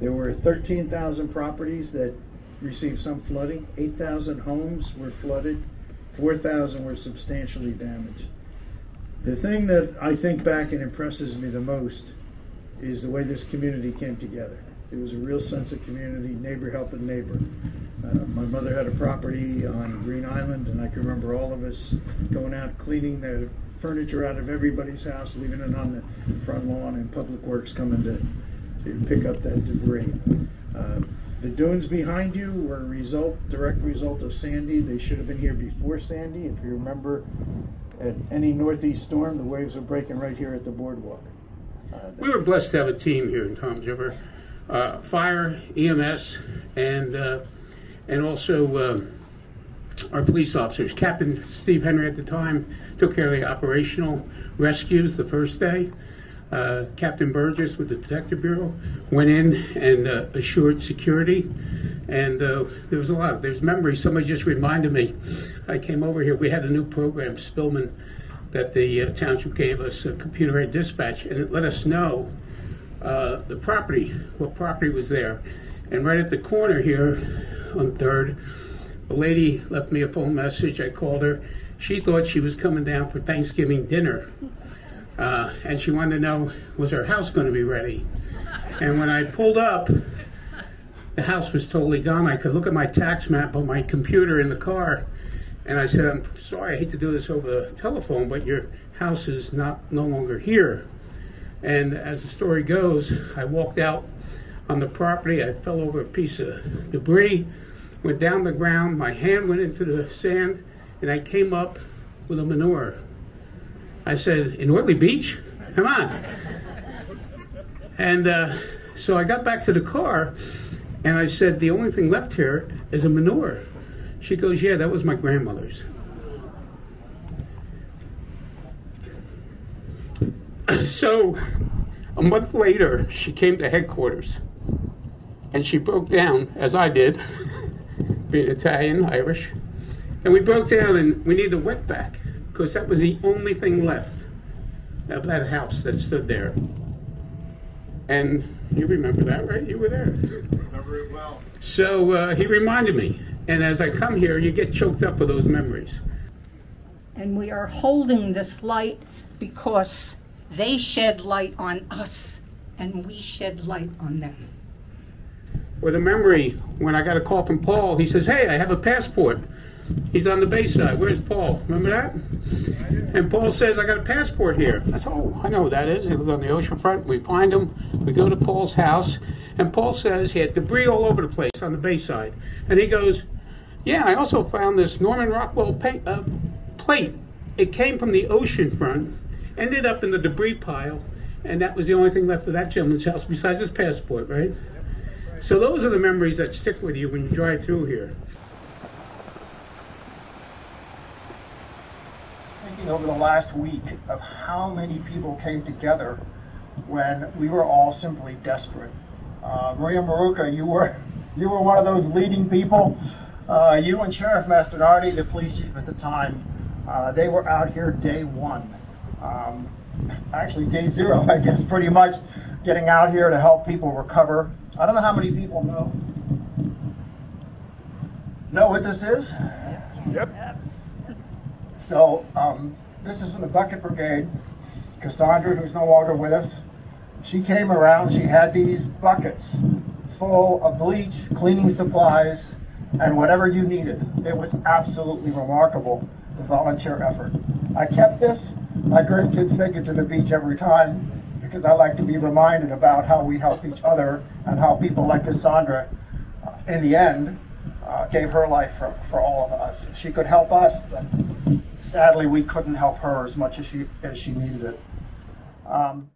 There were 13,000 properties that received some flooding. 8,000 homes were flooded. 4,000 were substantially damaged. The thing that I think back and impresses me the most is the way this community came together. There was a real sense of community, neighbor helping neighbor. Uh, my mother had a property on Green Island, and I can remember all of us going out cleaning the furniture out of everybody's house, leaving it on the front lawn, and Public Works coming to, to pick up that debris. Uh, the dunes behind you were a result, direct result of Sandy. They should have been here before Sandy. If you remember, at any northeast storm, the waves were breaking right here at the boardwalk. Uh, We were blessed to have a team here in Toms River, uh, fire, EMS, and uh, and also um our police officers. Captain Steve Henry at the time took care of the operational rescues the first day. Uh, Captain Burgess with the Detective Bureau went in and uh, assured security. And uh, there was a lot. There's memories. Somebody just reminded me. I came over here. We had a new program, Spillman, that the uh, township gave us, a computer-aided dispatch, and it let us know uh, the property, what property was there. And right at the corner here on Third, a lady left me a phone message. I called her. She thought she was coming down for Thanksgiving dinner. Uh, and she wanted to know, was her house going to be ready? And when I pulled up, the house was totally gone. I could look at my tax map on my computer in the car. And I said, I'm sorry, I hate to do this over the telephone, but your house is not no longer here. And as the story goes, I walked out on the property. I fell over a piece of debris, went down the ground. My hand went into the sand, and I came up with a menorah. I said, "In Ortley Beach, come on." And uh, so I got back to the car, and I said, "The only thing left here is a menorah." She goes, "Yeah, that was my grandmother's." so a month later, she came to headquarters and she broke down, as I did, being Italian, Irish. And we broke down and we needed a wet vac because that was the only thing left of that house that stood there. And you remember that, right? You were there. Remember it well. So uh, he reminded me. And as I come here, you get choked up with those memories. And we are holding this light because they shed light on us and we shed light on them. With a memory, when I got a call from Paul, he says, Hey, I have a passport. He's on the Bayside. Where's Paul? Remember that? And Paul says, I got a passport here. I said, Oh, I know who that is. He lives on the ocean front. We find him. We go to Paul's house. And Paul says he had debris all over the place on the Bayside. And he goes, Yeah, I also found this Norman Rockwell uh, plate. It came from the ocean front, ended up in the debris pile, and that was the only thing left of that gentleman's house besides his passport, right? So those are the memories that stick with you when you drive through here. Thinking over the last week of how many people came together when we were all simply desperate. Uh, Maria Maruca, you were you were one of those leading people. Uh, you and Sheriff Mastronardy, the police chief at the time, uh, they were out here day one. Um, actually, day zero, I guess, pretty much getting out here to help people recover. I don't know how many people know know what this is. Yep. So um, this is from the Bucket Brigade. Cassandra, who's no longer with us, she came around. She had these buckets full of bleach, cleaning supplies, and whatever you needed. It was absolutely remarkable, the volunteer effort. I kept this. My grandkids take it to the beach every time because I like to be reminded about how we help each other and how people like Cassandra, uh, in the end, uh, gave her life for, for all of us. She could help us, but sadly we couldn't help her as much as she as she needed it. Um,